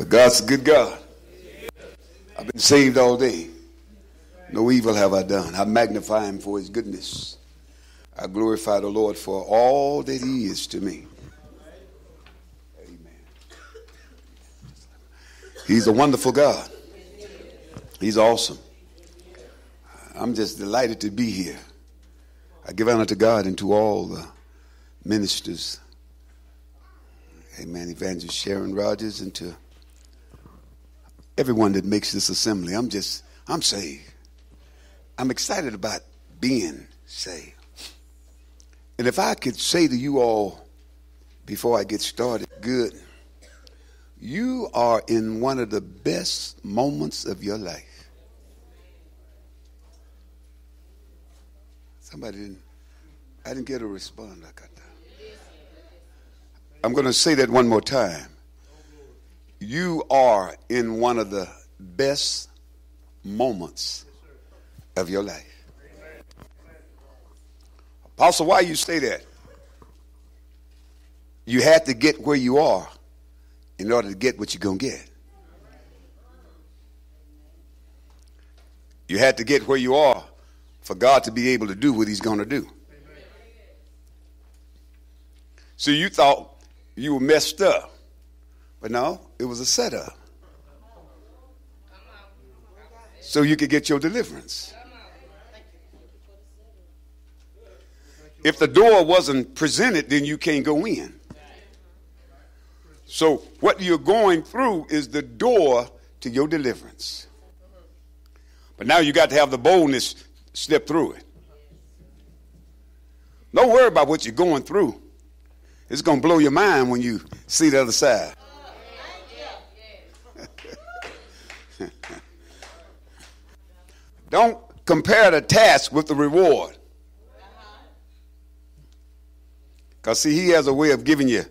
But God's a good God. I've been saved all day. No evil have I done. I magnify him for his goodness. I glorify the Lord for all that he is to me. Amen. He's a wonderful God. He's awesome. I'm just delighted to be here. I give honor to God and to all the ministers. Amen. Evangelist Sharon Rogers and to everyone that makes this assembly. I'm just, I'm saved. I'm excited about being saved. And if I could say to you all before I get started, good, you are in one of the best moments of your life. Somebody didn't, I didn't get a response. I got that. I'm going to say that one more time. You are in one of the best moments of your life. Apostle, why you say that? You had to get where you are in order to get what you're going to get. You had to get where you are for God to be able to do what He's going to do. So you thought you were messed up, but no, it was a setup. So you could get your deliverance. If the door wasn't presented, then you can't go in. So what you're going through is the door to your deliverance. But now you got to have the boldness step through it. Don't worry about what you're going through. It's going to blow your mind when you see the other side. Don't compare the task with the reward. Because, see, he has a way of giving you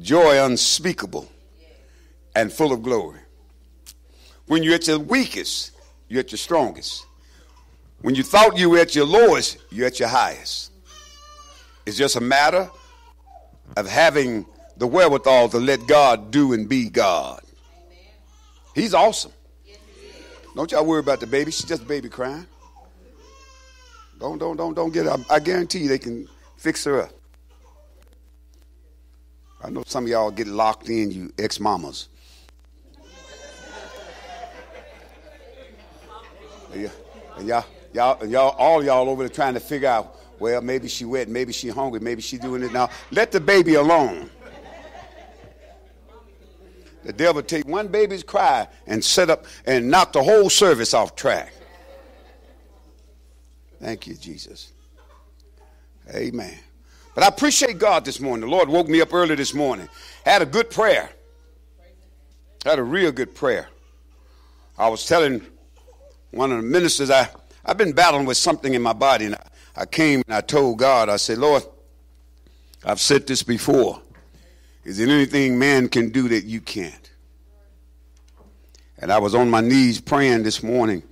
joy unspeakable and full of glory. When you're at your weakest, you're at your strongest. When you thought you were at your lowest, you're at your highest. It's just a matter of having the wherewithal to let God do and be God. He's awesome. Don't y'all worry about the baby. She's just a baby crying. Don't, don't, don't, don't get it. I, I guarantee you they can fix her up. I know some of y'all get locked in, you ex mamas. Yeah, and y'all, y'all, y'all, all y'all over there trying to figure out. Well, maybe she wet, maybe she hungry, maybe she doing it now. Let the baby alone. The devil take one baby's cry and set up and knock the whole service off track. Thank you, Jesus. Amen. But I appreciate God this morning. The Lord woke me up early this morning. Had a good prayer. Had a real good prayer. I was telling one of the ministers I I've been battling with something in my body, and I, I came and I told God, I said, Lord, I've said this before. Is there anything man can do that you can't? And I was on my knees praying this morning.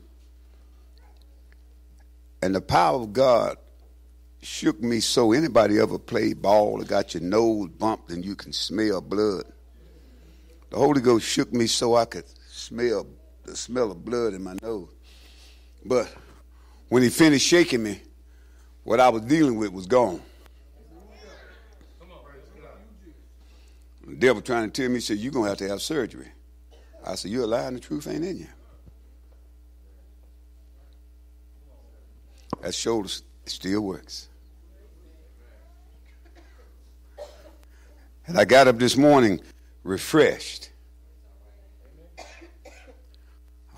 And the power of God shook me so anybody ever played ball or got your nose bumped and you can smell blood. The Holy Ghost shook me so I could smell the smell of blood in my nose. But when he finished shaking me, what I was dealing with was gone. The devil trying to tell me, he said, You're going to have to have surgery. I said, You're lie the truth ain't in you. That shoulder still works. And I got up this morning refreshed.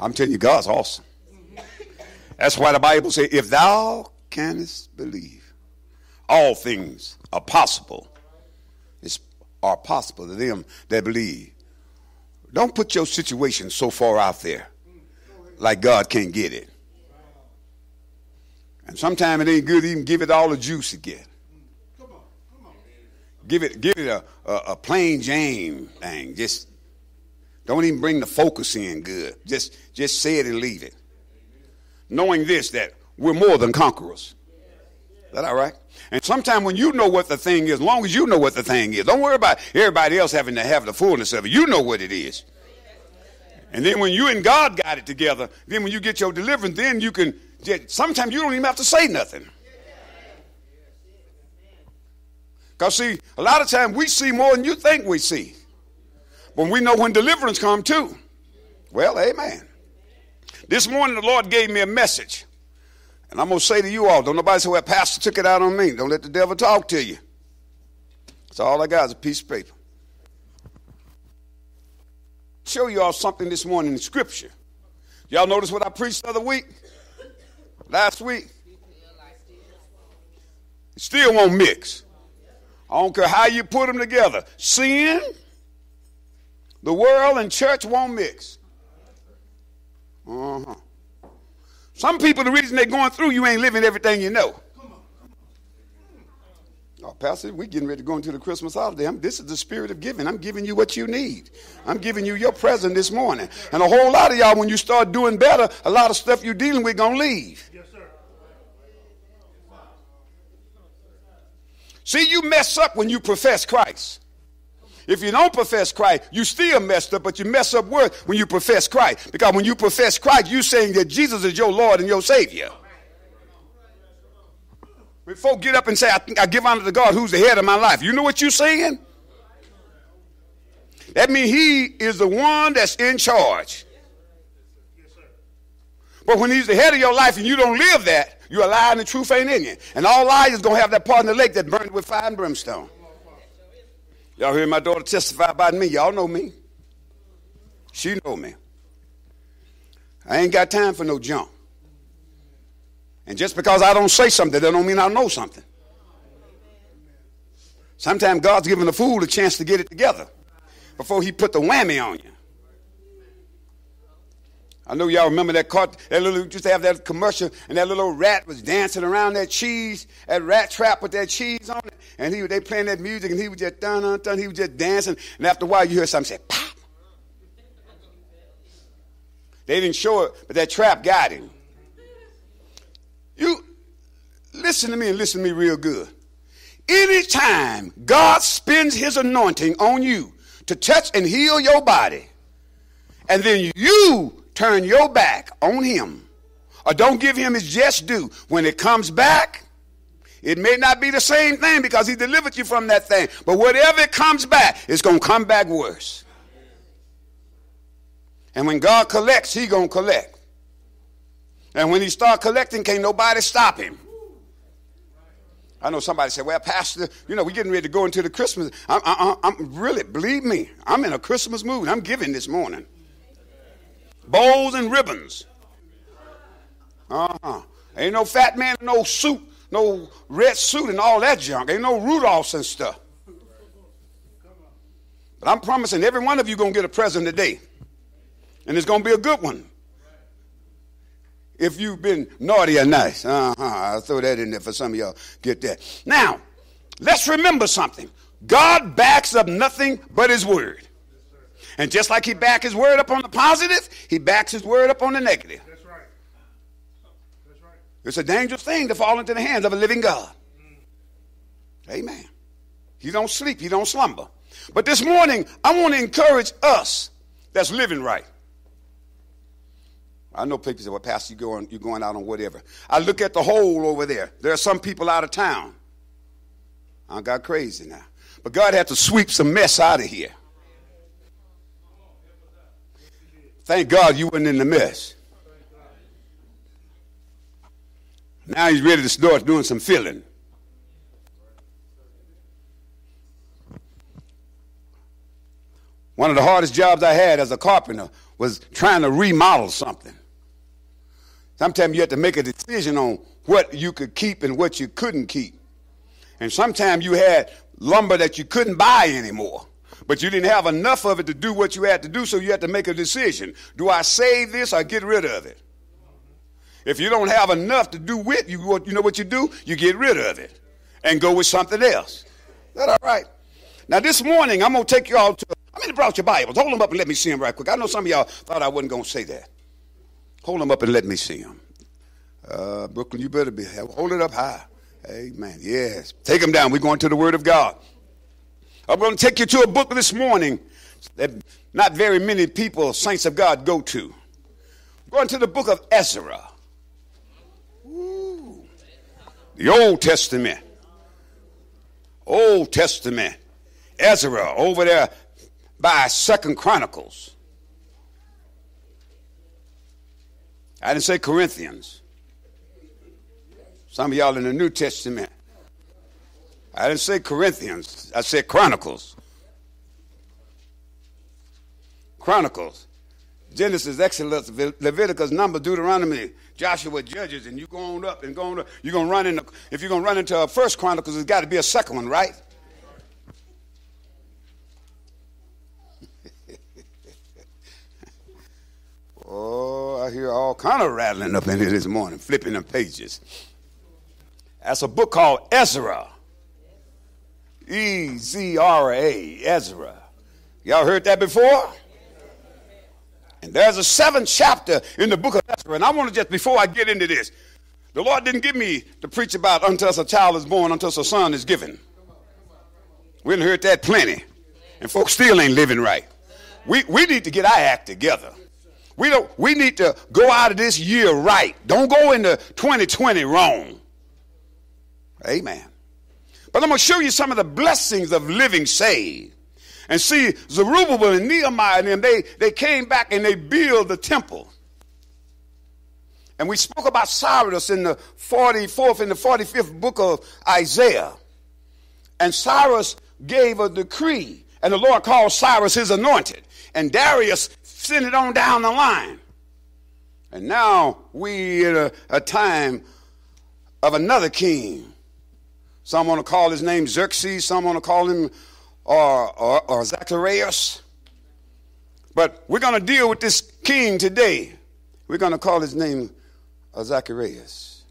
I'm telling you, God's awesome. That's why the Bible says, if thou canst believe, all things are possible. Are possible to them that believe. Don't put your situation so far out there like God can't get it. And sometimes it ain't good even give it all the juice again. Give it, give it a, a, a plain Jane thing. Just don't even bring the focus in good. Just, just say it and leave it. Knowing this, that we're more than conquerors. Is that all right? And sometimes when you know what the thing is, as long as you know what the thing is, don't worry about everybody else having to have the fullness of it. You know what it is. And then when you and God got it together, then when you get your deliverance, then you can. Sometimes you don't even have to say nothing. Because, see, a lot of times we see more than you think we see. But we know when deliverance come too. Well, amen. This morning the Lord gave me a message. And I'm going to say to you all, don't nobody say, well, pastor took it out on me. Don't let the devil talk to you. That's all I got is a piece of paper. Show you all something this morning in scripture. Y'all notice what I preached the other week? Last week? It still won't mix. I don't care how you put them together. Sin, the world, and church won't mix. Uh-huh. Some people, the reason they're going through, you ain't living everything you know. Oh, Pastor, we're getting ready to go into the Christmas holiday. I'm, this is the spirit of giving. I'm giving you what you need. I'm giving you your present this morning. And a whole lot of y'all, when you start doing better, a lot of stuff you're dealing with going to leave. Yes, sir. See, you mess up when you profess Christ. If you don't profess Christ, you still messed up, but you mess up worse when you profess Christ. Because when you profess Christ, you're saying that Jesus is your Lord and your Savior. When folk get up and say, I think I give honor to God who's the head of my life, you know what you're saying? That means he is the one that's in charge. But when he's the head of your life and you don't live that, you're a lie and the truth ain't in you. And all liars is going to have that part in the lake that burned with fire and brimstone. Y'all hear my daughter testify about me. Y'all know me. She know me. I ain't got time for no junk. And just because I don't say something, that don't mean I know something. Sometimes God's giving the fool a chance to get it together before he put the whammy on you. I know y'all remember that cart, that little used to have that commercial, and that little rat was dancing around that cheese, that rat trap with that cheese on it, and he they playing that music, and he was just dun dun dun, he was just dancing, and after a while you hear something say pop. They didn't show it, but that trap got him. You listen to me and listen to me real good. Anytime God spends his anointing on you to touch and heal your body, and then you turn your back on him or don't give him his just due, when it comes back, it may not be the same thing because he delivered you from that thing. But whatever it comes back, it's going to come back worse. And when God collects, he going to collect. And when he start collecting, can't nobody stop him. I know somebody said, well, Pastor, you know, we're getting ready to go into the Christmas. I'm, I, I'm really, believe me, I'm in a Christmas mood. I'm giving this morning bows and ribbons. Uh-huh. Ain't no fat man in no suit, no red suit and all that junk. Ain't no Rudolphs and stuff. But I'm promising every one of you going to get a present today. And it's going to be a good one. If you've been naughty or nice. Uh-huh. I'll throw that in there for some of y'all. Get that. Now, let's remember something. God backs up nothing but his word. And just like he back his word up on the positive, he backs his word up on the negative. That's right. That's right. It's a dangerous thing to fall into the hands of a living God. Mm. Amen. He don't sleep, he don't slumber. But this morning, I want to encourage us that's living right. I know people say, well, Pastor, you're going, you're going out on whatever. I look at the hole over there. There are some people out of town. I got crazy now. But God had to sweep some mess out of here. Thank God you weren't in the mess. Now he's ready to start doing some filling. One of the hardest jobs I had as a carpenter was trying to remodel something. Sometimes you had to make a decision on what you could keep and what you couldn't keep. And sometimes you had lumber that you couldn't buy anymore. But you didn't have enough of it to do what you had to do, so you had to make a decision. Do I save this or get rid of it? If you don't have enough to do with, you, you know what you do? You get rid of it and go with something else. Is that all right? Now, this morning, I'm going to take you all to, I mean, brought your Bibles. Hold them up and let me see them right quick. I know some of y'all thought I wasn't going to say that. Hold them up and let me see them. Uh, Brooklyn, you better be, hold it up high. Amen. Yes. Take them down. We're going to the Word of God. I'm going to take you to a book this morning that not very many people, saints of God, go to. Going to the book of Ezra. Ooh. The Old Testament. Old Testament. Ezra over there by Second Chronicles. I didn't say Corinthians. Some of y'all in the New Testament. I didn't say Corinthians. I said Chronicles. Chronicles. Genesis, Exodus, Leviticus, Numbers, Deuteronomy, Joshua, Judges, and you go on up and go on up. You're gonna run into if you're gonna run into a first Chronicles, there's got to be a second one, right? oh, I hear all kind of rattling up in here this morning, flipping the pages. That's a book called Ezra. E Z R A, Ezra. Y'all heard that before? And there's a seventh chapter in the book of Ezra. And I want to just, before I get into this, the Lord didn't give me to preach about until a child is born, until a son is given. We done heard that plenty. And folks still ain't living right. We, we need to get our act together. We, don't, we need to go out of this year right. Don't go into 2020 wrong. Amen. But I'm going to show you some of the blessings of living saved. And see, Zerubbabel and Nehemiah and them, they, they came back and they built the temple. And we spoke about Cyrus in the 44th and the 45th book of Isaiah. And Cyrus gave a decree, and the Lord called Cyrus his anointed. And Darius sent it on down the line. And now we in a, a time of another king. Some want to call his name Xerxes, some want to call him or, or, or Zacharias. But we're going to deal with this king today. We're going to call his name uh, Zacharias.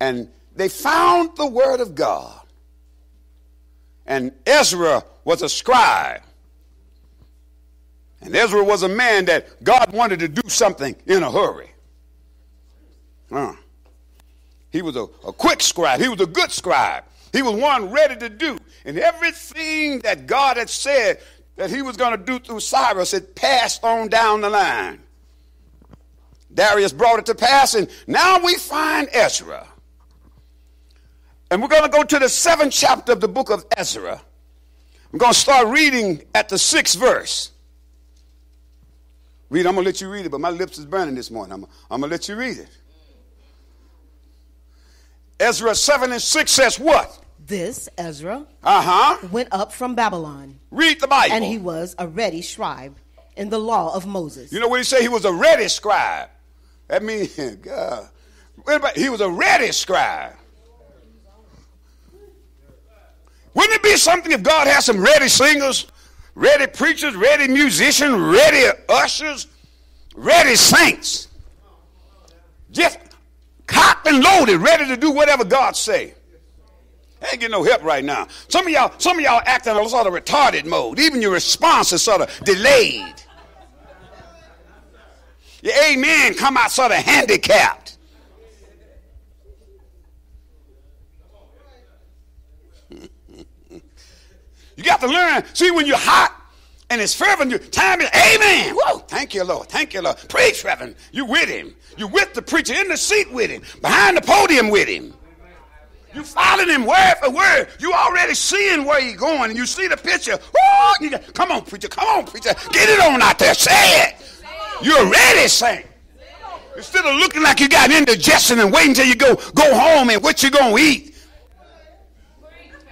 And they found the word of God. And Ezra was a scribe. And Ezra was a man that God wanted to do something in a hurry. Uh, he was a, a quick scribe. He was a good scribe. He was one ready to do. And everything that God had said that he was going to do through Cyrus, it passed on down the line. Darius brought it to pass, and now we find Ezra. And we're going to go to the seventh chapter of the book of Ezra. I'm going to start reading at the sixth verse. Read, I'm going to let you read it, but my lips is burning this morning. I'm, I'm going to let you read it. Ezra 7 and 6 says what? This, Ezra, uh-huh. went up from Babylon. Read the Bible. And he was a ready scribe in the law of Moses. You know what he say? He was a ready scribe. That means, God. He was a ready scribe. Wouldn't it be something if God had some ready singers, ready preachers, ready musicians, ready ushers, ready saints? Just cocked and loaded, ready to do whatever God say. I ain't getting no help right now. Some of y'all, some of y'all acting in a sort of retarded mode. Even your response is sort of delayed. Your amen come out sort of handicapped. you got to learn. See, when you're hot and it's fervent, time is amen. Whoa, thank you, Lord. Thank you, Lord. Preach, Reverend. You with him. You with the preacher in the seat with him, behind the podium with him. You following him word for word. You already seeing where he's going, and you see the picture. Woo, come on, preacher. Come on, preacher. Get it on out there. Say it. You're ready, saint. Instead of looking like you got indigestion and waiting till you go go home and what you gonna eat.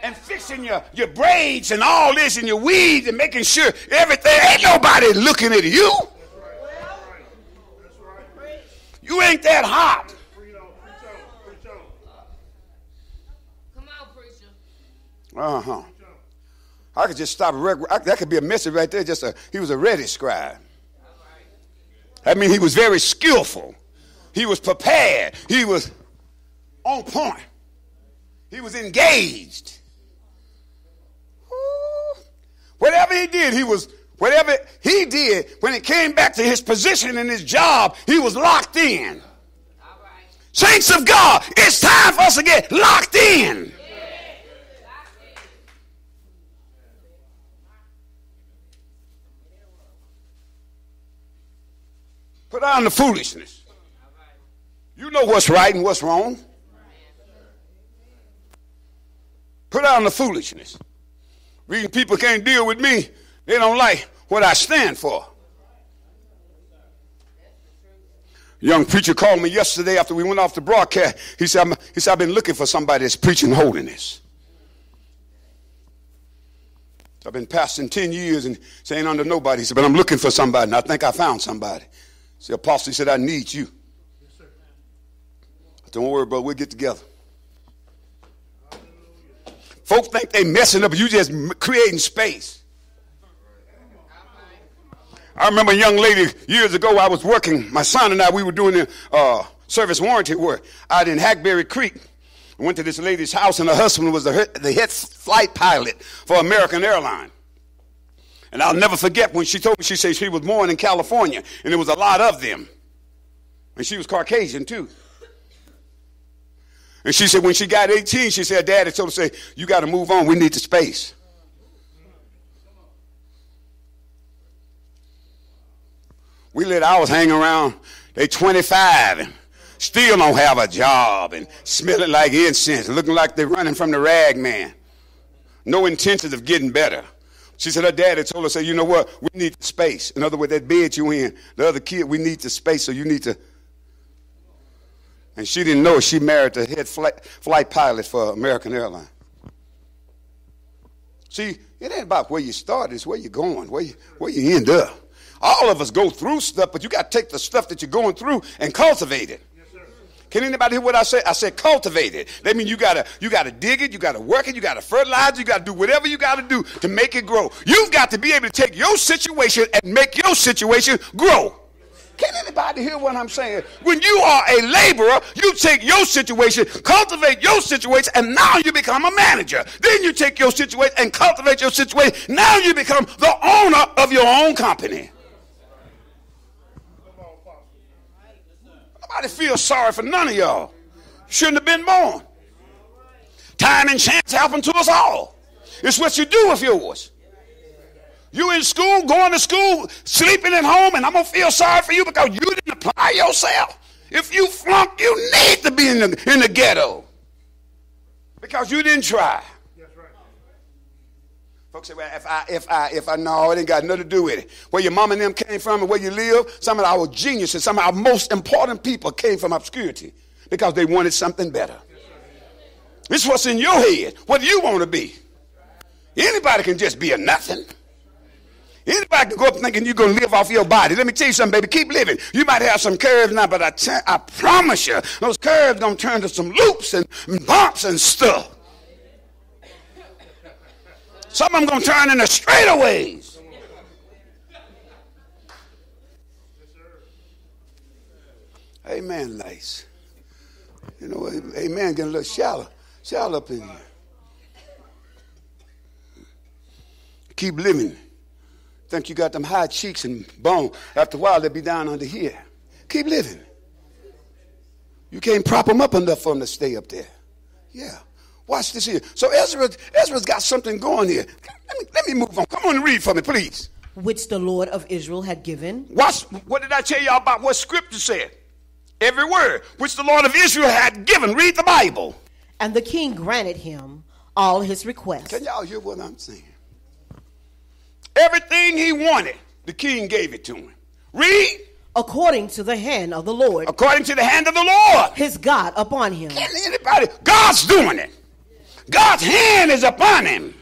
And fixing your, your braids and all this and your weeds and making sure everything ain't nobody looking at you. You ain't that hot. Uh huh. I could just stop. I, that could be a message right there. Just a, he was a ready scribe. I mean, he was very skillful. He was prepared. He was on point. He was engaged. Whatever he did, he was, whatever he did, when it came back to his position and his job, he was locked in. Saints of God, it's time for us to get locked in. Put on the foolishness. You know what's right and what's wrong. Put on the foolishness. Reading people can't deal with me. They don't like what I stand for. young preacher called me yesterday after we went off the broadcast. He said, he said I've been looking for somebody that's preaching holiness. I've been pastoring 10 years and saying under nobody. He said, but I'm looking for somebody, and I think I found somebody. The apostle said, I need you. Yes, Don't worry, bro. We'll get together. Folks think they messing up. You just creating space. I remember a young lady years ago. I was working. My son and I, we were doing the uh, service warranty work out in Hackberry Creek. I went to this lady's house, and her husband was the, the head flight pilot for American Airlines. And I'll never forget when she told me, she said she was born in California, and there was a lot of them. And she was Caucasian, too. And she said when she got 18, she said, Daddy told her, say, you got to move on. We need the space. We let ours hang around. They 25 and still don't have a job and smelling like incense, looking like they're running from the rag man. No intentions of getting better. She said her daddy told her, say, you know what? We need the space. In other words, that bed you in, the other kid, we need the space, so you need to. And she didn't know she married the head flight, flight pilot for American Airlines. See, it ain't about where you start, it's where you're going, where you, where you end up. All of us go through stuff, but you got to take the stuff that you're going through and cultivate it. Can anybody hear what I said? I said cultivate it. That means you gotta you gotta dig it, you gotta work it, you gotta fertilize it, you gotta do whatever you gotta do to make it grow. You've got to be able to take your situation and make your situation grow. Can anybody hear what I'm saying? When you are a laborer, you take your situation, cultivate your situation, and now you become a manager. Then you take your situation and cultivate your situation. Now you become the owner of your own company. Nobody feels sorry for none of y'all. Shouldn't have been born. Time and chance happen to us all. It's what you do with yours. You in school, going to school, sleeping at home, and I'm gonna feel sorry for you because you didn't apply yourself. If you flunk, you need to be in the, in the ghetto because you didn't try. Folks say, well, if I, if I, if I know, it ain't got nothing to do with it. Where your mom and them came from and where you live, some of our geniuses, some of our most important people came from obscurity because they wanted something better. This is what's in your head. What do you want to be? Anybody can just be a nothing. Anybody can go up thinking you're going to live off your body. Let me tell you something, baby. Keep living. You might have some curves now, but I, I promise you, those curves going to turn to some loops and bumps and stuff. Some of them going to turn into straightaways. Amen, nice. You know, amen, getting a little shallow, shallow up in here. Keep living. Think you got them high cheeks and bone. After a while, they'll be down under here. Keep living. You can't prop them up enough for them to stay up there. Yeah. Watch this here. So Ezra, Ezra's got something going here. Let me, let me move on. Come on and read for me, please. Which the Lord of Israel had given. Watch, what did I tell y'all about what scripture said? Every word which the Lord of Israel had given. Read the Bible. And the king granted him all his requests. Can y'all hear what I'm saying? Everything he wanted, the king gave it to him. Read according to the hand of the Lord. According to the hand of the Lord. His God upon him. Can anybody? God's doing it. God's hand is upon him.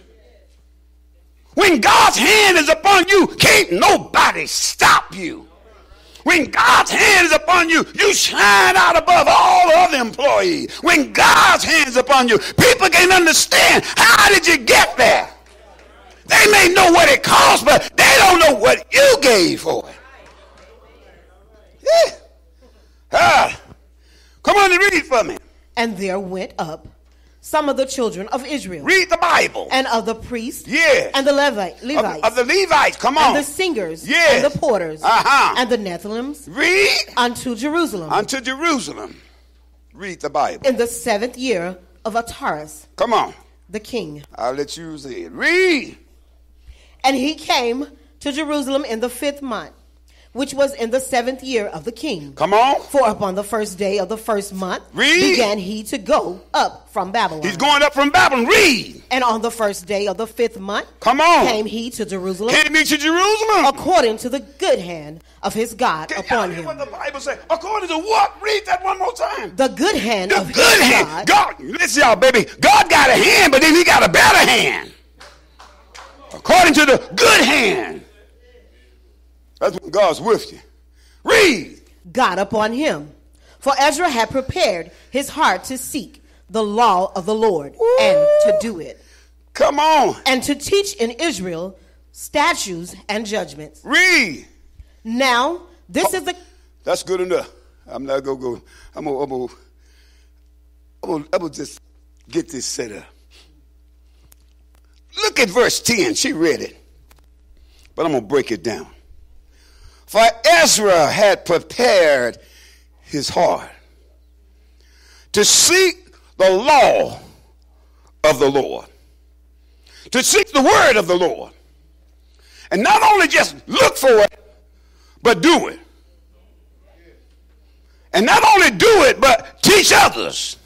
When God's hand is upon you, can't nobody stop you. When God's hand is upon you, you shine out above all other employees. When God's hand is upon you, people can't understand how did you get there? They may know what it cost, but they don't know what you gave for it. Yeah. Ah. Come on and read for me. And there went up some of the children of Israel. Read the Bible. And of the priests. Yeah. And the Levite, Levites. Of, of, the Levites. Come on. And the singers. Yes. And the porters. Uh-huh. And the Nethinims. Read. Unto Jerusalem. Unto Jerusalem. Read the Bible. In the seventh year of Artaxerxes. Come on. The king. I'll let you say it. Read. And he came to Jerusalem in the fifth month which was in the seventh year of the king. Come on. For upon the first day of the first month Read. began he to go up from Babylon. He's going up from Babylon. Read. and on the first day of the fifth month Come on. came he to Jerusalem Came he to Jerusalem. according to the good hand of his God Can upon hear him. what the Bible says? According to what? Read that one more time. The good hand The of good his hand. God. God, listen, y'all, baby. God got a hand, but then he got a better hand. According to the good hand. That's when God's with you. Read. God upon him. For Ezra had prepared his heart to seek the law of the Lord and to do it, Come on. and to teach in Israel statutes and judgments. Read. Now, this is the That's good enough. I'm not gonna go. I'm gonna, I'm I'm I'm gonna just get this set up. Look at verse 10. She read it. But I'm gonna break it down. For Ezra had prepared his heart to seek the law of the Lord, to seek the word of the Lord, and not only just look for it, but do it. And not only do it, but teach others.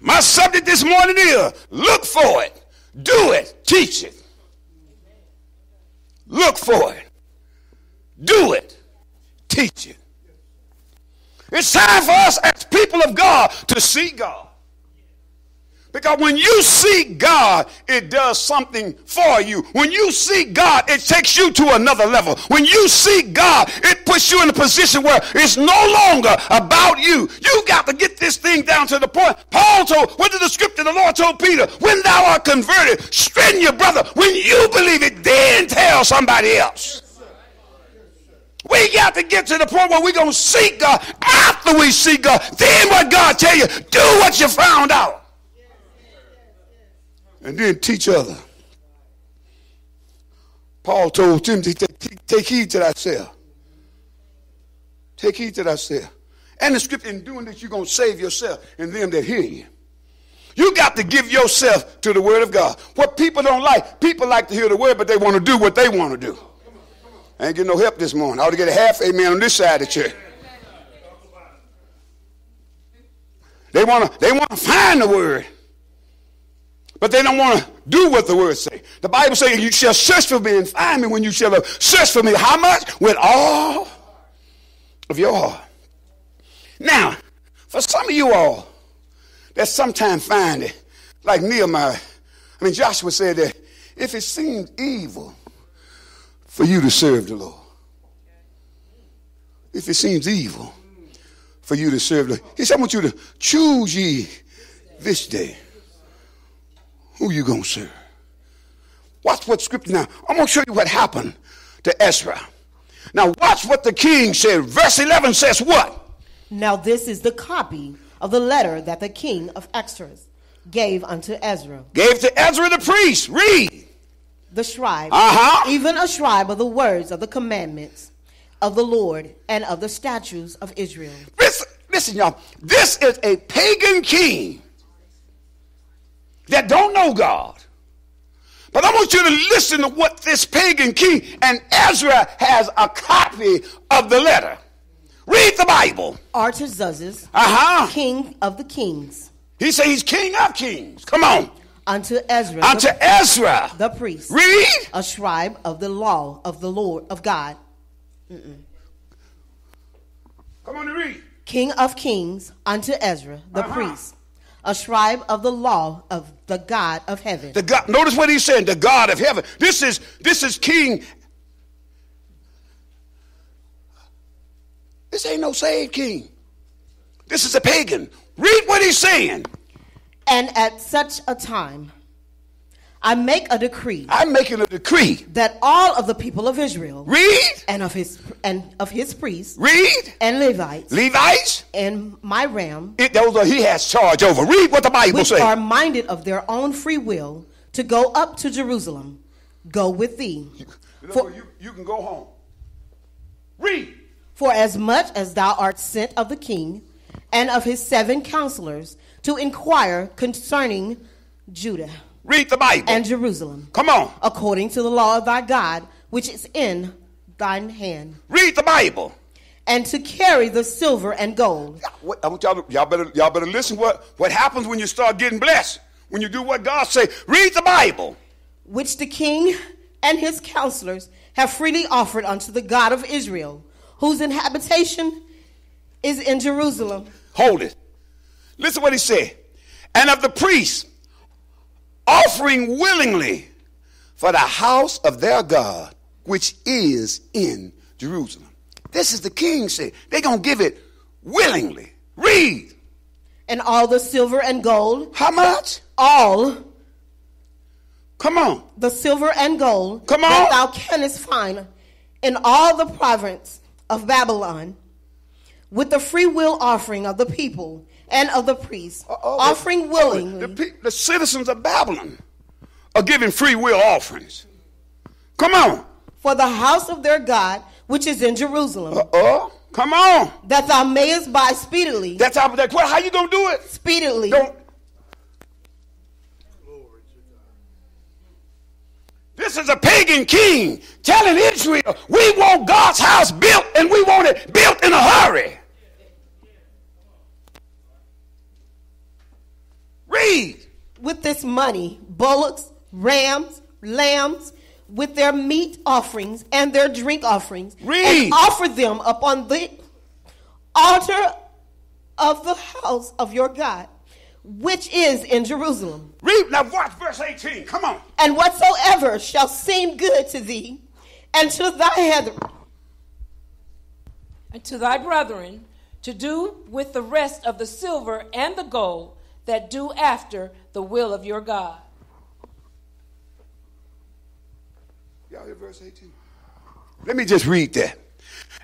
My subject this morning is look for it, do it, teach it. Look for it, do it, teach it. It's time for us as people of God to see God. Because when you seek God, it does something for you. When you seek God, it takes you to another level. When you seek God, it puts you in a position where it's no longer about you. You got to get this thing down to the point. Paul told, what did the scripture, the Lord told Peter, when thou art converted, strengthen your brother. When you believe it, then tell somebody else. We got to get to the point where we're going to seek God. After we seek God, then what God tell you, do what you found out and then teach other. Paul told Timothy, take, take heed to thyself. Take heed to thyself. And the scripture, in doing this, you're going to save yourself and them that hear you. You got to give yourself to the word of God. What people don't like, people like to hear the word, but they want to do what they want to do. I ain't getting no help this morning. I ought to get a half amen on this side of the church. They want to they want to find the word. But they don't want to do what the word say. The Bible says, you shall search for me and find me when you shall search for me. How much? With all of your heart. Now, for some of you all that sometimes find it, like Nehemiah, I mean, Joshua said that if it seems evil for you to serve the Lord, if it seems evil for you to serve the he said, I want you to choose ye this day who you gonna serve. Watch what scripture now. I'm gonna show you what happened to Ezra. Now watch what the king said. Verse 11 says what? Now this is the copy of the letter that the king Artaxerxes gave unto Ezra, Gave to Ezra the priest. Read. the scribe, Uh-huh. even a scribe of the words of the commandments of the Lord and of the statutes of Israel. Listen, listen, y'all. This is a pagan king that don't know God. But I want you to listen to what this pagan king and Ezra has a copy of the letter. Read the Bible. Artaxerxes, Uh-huh. king of the kings, He said he's king of kings. Come on. unto Ezra, Unto the, Ezra. the priest, Read. a scribe of the law of the Lord of God, Come on and read. king of kings, unto Ezra, the Uh-huh. priest, a scribe of the law of the God of heaven. The God, notice what he's saying, the God of heaven. This is this is King. This ain't no saved king. This is a pagan. Read what he's saying. And at such a time, I make a decree I'm making a decree. that all of the people of Israel Read, and of his and of his priests read. and Levites Levites, and my ram, it, those are he has charge over. Read what the Bible which says. are minded of their own free will to go up to Jerusalem, go with thee. For, you, you can go home. Read. for as much as thou art sent of the king and of his seven counselors to inquire concerning Judah Read the Bible. and Jerusalem, Come on. according to the law of thy God, which is in thine hand, Read the Bible. and to carry the silver and gold, What, I want y'all, y'all better, y'all better listen. What, what happens when you start getting blessed? When you do what God say? Read the Bible. which the king and his counselors have freely offered unto the God of Israel, whose habitation is in Jerusalem. Hold it. Listen what he said. And of the priests offering willingly for the house of their God, which is in Jerusalem. This is the king said. They're going to give it willingly. Read. And all the silver and gold, How much? all Come on. the silver and gold Come that on. thou canst find in all the province of Babylon, with the free will offering of the people and of the priests, Uh-oh. offering willingly. The, pe- the citizens of Babylon are giving free will offerings. Come on. for the house of their God, which is in Jerusalem, Uh-oh. Come on. that thou mayest buy speedily, That's how, that, what, how you going to do it? speedily, Don't. This is a pagan king telling Israel, we want God's house built and we want it built in a hurry. Read. with this money, bullocks, rams, lambs, with their meat offerings and their drink offerings, Read. and offer them upon the altar of the house of your God, which is in Jerusalem. Read. Now watch verse 18. Come on. And whatsoever shall seem good to thee and to thy head, and to thy brethren to do with the rest of the silver and the gold that do after the will of your God. Y'all hear verse 18? Let me just read that.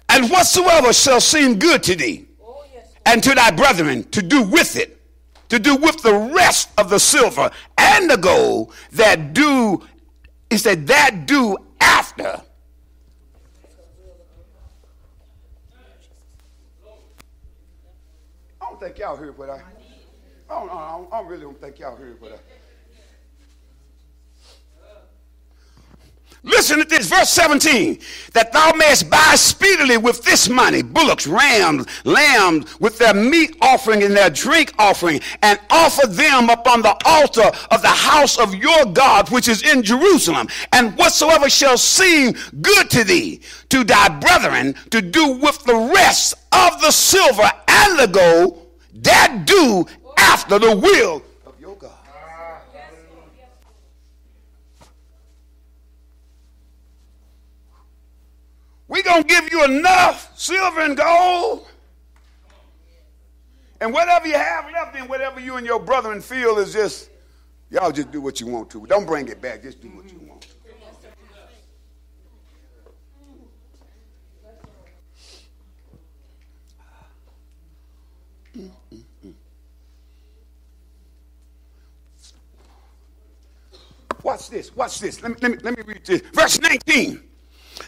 And whatsoever shall seem good to thee and to thy brethren to do with it, to do with the rest of the silver and the gold that do, it said that do after. I don't think y'all heard what I, I I don't, I really don't think y'all heard what I. Uh, listen to this, verse 17. That thou mayest buy speedily with this money bullocks, rams, lambs, with their meat offering and their drink offering, and offer them upon the altar of the house of your God, which is in Jerusalem. And whatsoever shall seem good to thee, to thy brethren, to do with the rest of the silver and the gold, that do after the will of your God. We're going to give you enough silver and gold. And whatever you have left in whatever you and your brethren feel is just, y'all just do what you want to. Don't bring it back. Just do what you want. Watch this. Watch this. Let me, let me, let me read this. Verse 19.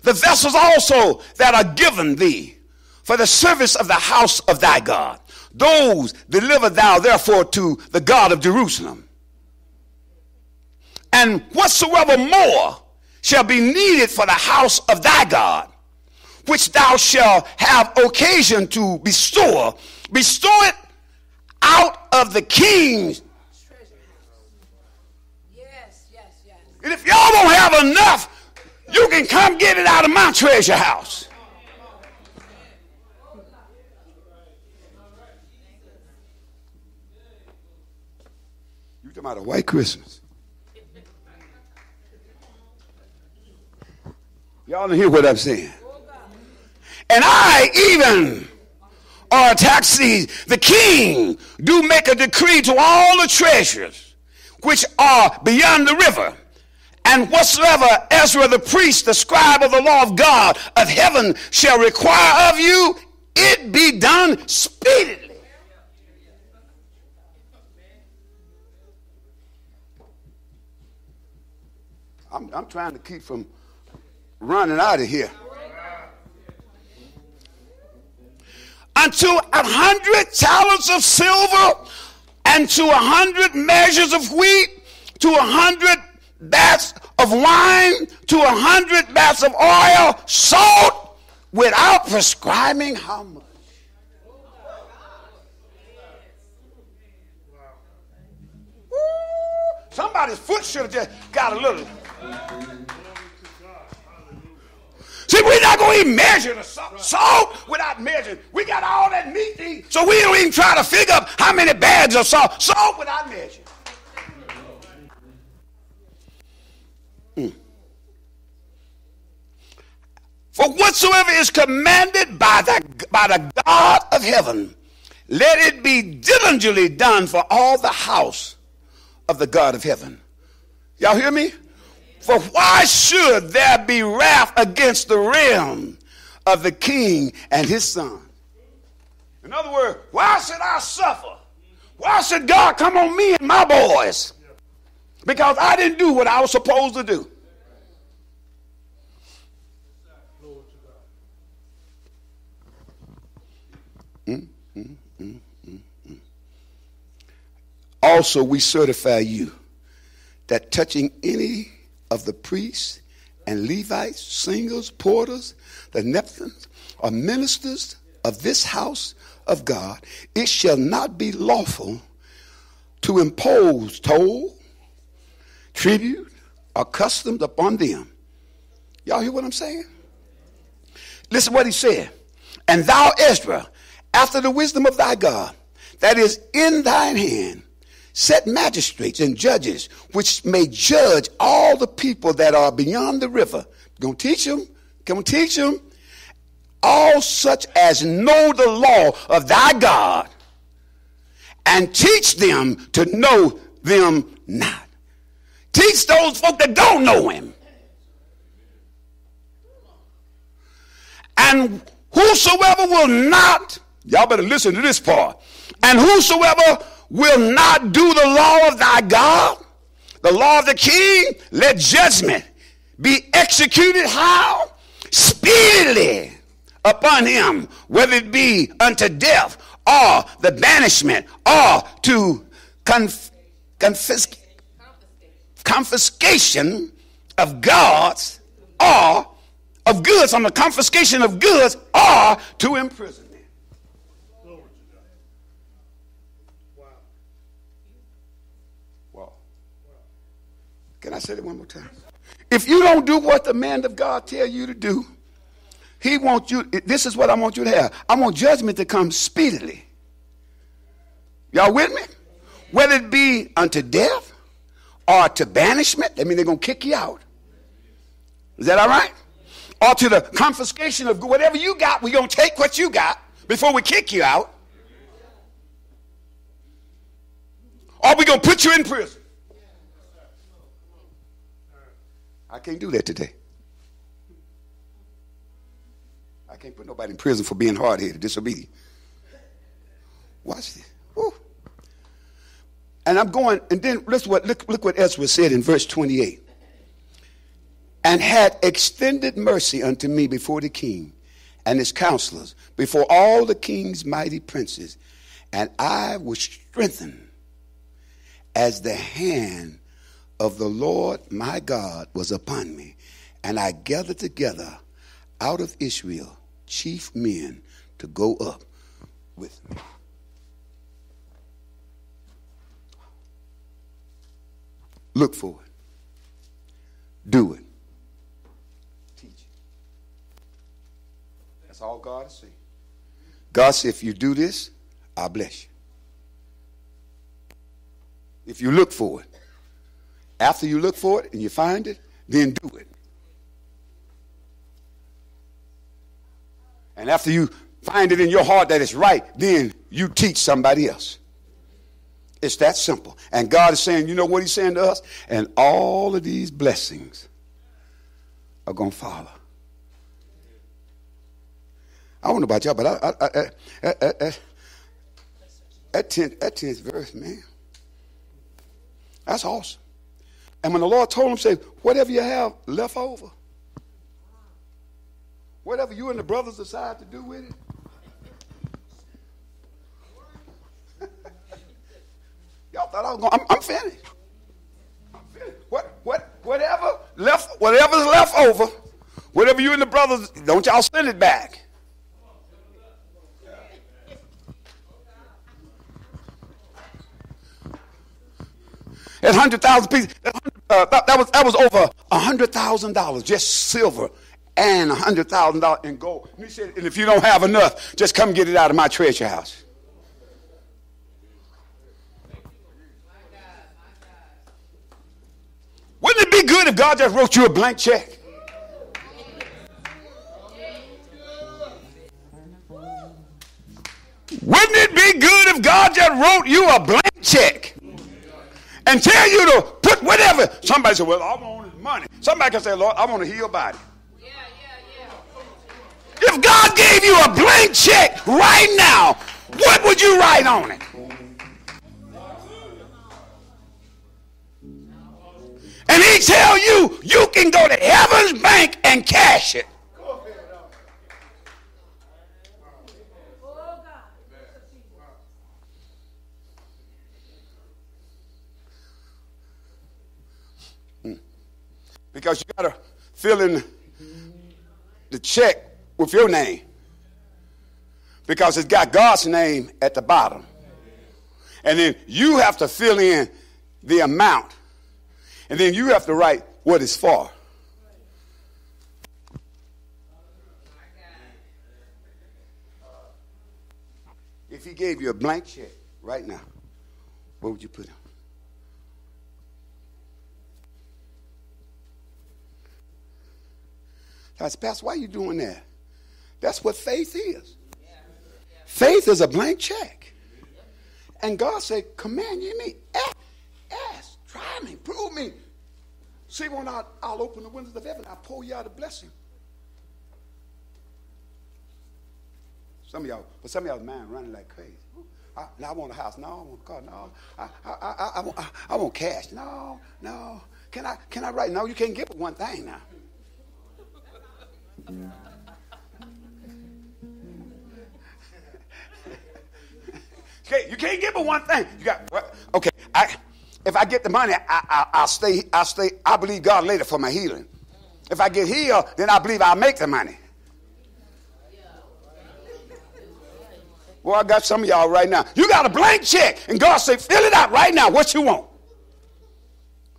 The vessels also that are given thee for the service of the house of thy God, those deliver thou therefore to the God of Jerusalem. And whatsoever more shall be needed for the house of thy God, which thou shalt have occasion to bestow, bestow it out of the king's Yes, yes, yes. And if y'all don't have enough, you can come get it out of my treasure house. You talking about a white Christmas? Y'all don't hear what I'm saying. And I even Artaxerxes the king do make a decree to all the treasures which are beyond the river and whatsoever Ezra the priest, the scribe of the law of God of heaven, shall require of you, it be done speedily. I'm, I'm trying to keep from running out of here. Unto a hundred talents of silver, and to a hundred measures of wheat, to a hundred baths of wine to a hundred baths of oil, salt, without prescribing how much. Somebody's foot should have just got a little. See, we're not going to even measure the salt, salt without measuring. We got all that meat to eat, so we don't even try to figure out how many bags of salt. Salt without measuring. Mm. For whatsoever is commanded by the, by the God of heaven, let it be diligently done for all the house of the God of heaven. Y'all hear me? For why should there be wrath against the realm of the king and his son? In other words, why should I suffer? Why should God come on me and my boys? Because I didn't do what I was supposed to do. Mm, mm, mm, mm, mm. Also, we certify you that touching any of the priests and Levites, singers, porters, the Nethinims, or ministers of this house of God, it shall not be lawful to impose toll, tribute, or customs upon them. Y'all hear what I'm saying? Listen what he said. And thou, Ezra, after the wisdom of thy God, that is in thine hand, set magistrates and judges which may judge all the people that are beyond the river. Gonna teach them, come teach them. All such as know the law of thy God and teach them to know them not. Teach those folk that don't know him. And whosoever will not, y'all better listen to this part, and whosoever will not do the law of thy God, the law of the king, let judgment be executed how? Speedily upon him, whether it be unto death or the banishment or to conf- confisc- confiscation of God's or of goods, on the confiscation of goods or to imprisonment. Can I say it one more time? If you don't do what the man of God tell you to do, he wants you, this is what I want you to have. I want judgment to come speedily. Y'all with me? Whether it be unto death or to banishment, that means they're going to kick you out. Is that all right? Or to the confiscation of whatever you got, we're going to take what you got before we kick you out. Or we're going to put you in prison. I can't do that today. I can't put nobody in prison for being hard headed, disobedient. Watch this. Woo. And I'm going, and then look what look, look what Ezra said in verse 28. And had extended mercy unto me before the king and his counselors, before all the king's mighty princes, and I was strengthened as the hand of the Lord my God was upon me, and I gathered together out of Israel chief men to go up with me. Look for it. Do it. Teach it. That's all God is saying. God said, if you do this, I'll bless you. If you look for it. After you look for it and you find it, then do it. And after you find it in your heart that it's right, then you teach somebody else. It's that simple. And God is saying, you know what He's saying to us? And all of these blessings are going to follow. I don't know about y'all, but I, I, I, I, I, I that 10th, that 10th verse, man, that's awesome. And when the Lord told him, say, whatever you have left over, whatever you and the brothers decide to do with it, Y'all thought I was going, I'm, I'm finished. I'm finished. What, what, whatever left, whatever's left over, whatever you and the brothers, don't y'all send it back. That hundred thousand pieces, that, uh, that, that, was that was over a hundred thousand dollars, just silver and a hundred thousand dollars in gold. And he said, and if you don't have enough, just come get it out of my treasure house. Wouldn't it be good if God just wrote you a blank check? Wouldn't it be good if God just wrote you a blank check and tell you to put whatever? Somebody said, Well, I want money. Somebody can say, Lord, I want to heal your body. Yeah, yeah, yeah. If God gave you a blank check right now, what would you write on it? And he tell you you can go to heaven's bank and cash it. Because you got to fill in the check with your name. Because it's got God's name at the bottom. And then you have to fill in the amount and then you have to write what it's for. If he gave you a blank check right now, what would you put in? I said, Pastor, why are you doing that? That's what faith is. Faith is a blank check. And God said, command you me. Ask, ask. Try me, prove me. See, when I, I'll open the windows of heaven, I'll pour you out a blessing. Some of y'all, but some of y'all's mind running like crazy. I, I want a house. No, I want a car. No, I, I, I, I, want, I, I want cash. No, no. Can I, can I write? No, you can't get one thing now. Okay, you can't give but one thing. You got what? Okay, I if I get the money, I, I, will stay, i stay, I believe God later for my healing. If I get healed, then I believe I'll make the money. Well, I got some of y'all right now. You got a blank check, and God say, fill it out right now. What you want?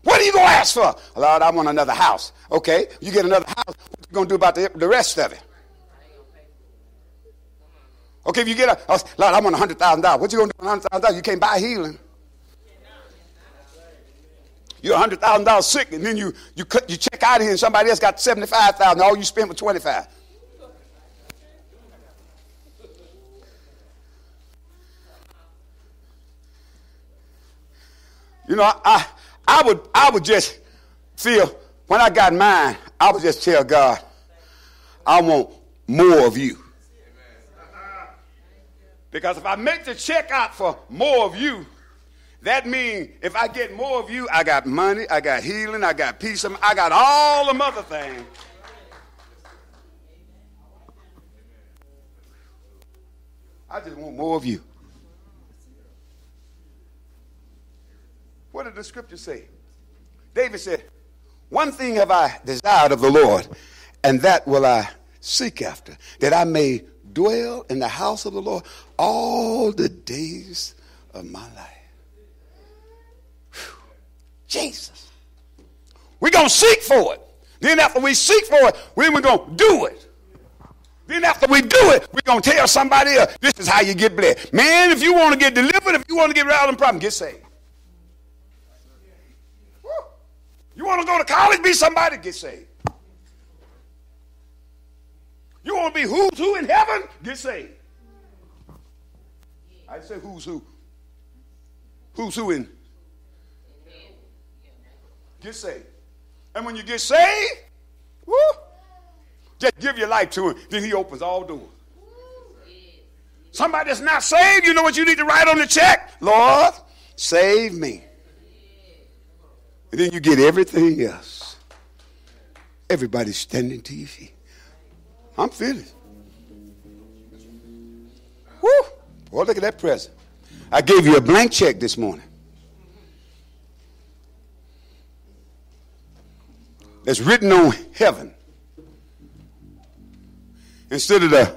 What are you to ask for? Lord, I want another house. Okay, you get another house. Going to do about the, the rest of it? Okay, if you get a, oh, Lord, I want $100,000. What you going to do with $100,000? You can't buy healing you're hundred thousand dollars sick, and then you you cut you check out of here, and somebody else got $75,000. All you spent was twenty five. You know, I I would I would just feel when I got mine, I would just tell God, I want more of you. Because if I make the check out for more of you, that means if I get more of you, I got money, I got healing, I got peace, I got all the other things. I just want more of you. What did the scripture say? David said, One thing have I desired of the Lord, and that will I seek after, that I may dwell in the house of the Lord all the days of my life. Jesus. We're going to seek for it. Then after we seek for it, then we're going to do it. Then after we do it, we're going to tell somebody else, this is how you get blessed. Man, if you want to get delivered, if you want to get out of the problem, get saved. You want to go to college, be somebody, get saved. You want to be who's who in heaven, get saved. I say who's who. Who's who in Get saved. And when you get saved, woo, just give your life to him. Then he opens all doors. Somebody that's not saved, you know what you need to write on the check? Lord, save me. And then you get everything else. Everybody's standing to your feet. I'm feeling. Woo! Boy, look at that present. I gave you a blank check this morning. that's written on heaven instead of the,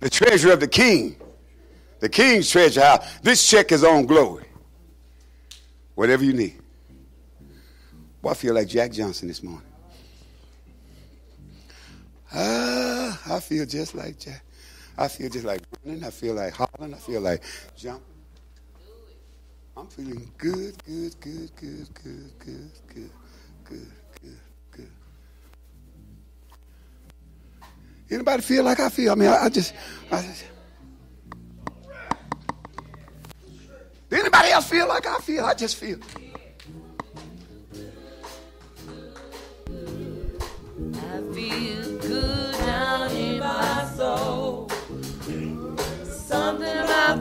the treasure of the king, the king's treasure house. This check is on glory. Whatever you need. I feel like Jack Johnson this morning. Ah, I feel just like Jack. I feel just like running. I feel like hollering. I feel like jumping. I'm feeling good, good, good, good, good, good, good, good, good, good. Anybody feel like I feel? I mean, I, I just, I just. Anybody else feel like I feel? I just feel.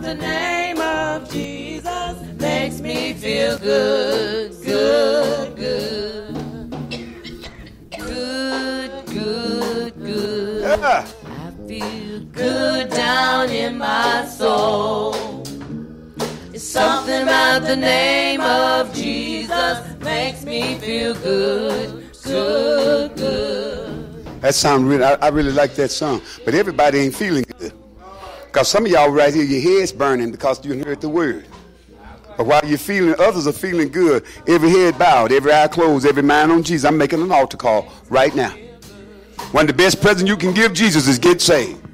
The name of Jesus makes me feel good, good, good. Good, good, good. Yeah. I feel good down in my soul. It's something about the name of Jesus makes me feel good, good, good. That sound really, I, I really like that song. But everybody ain't feeling good. Because some of y'all right here, your head's burning because you heard the word. But while you're feeling, others are feeling good, every head bowed, every eye closed, every mind on Jesus. I'm making an altar call right now. One of the best presents you can give Jesus is get saved.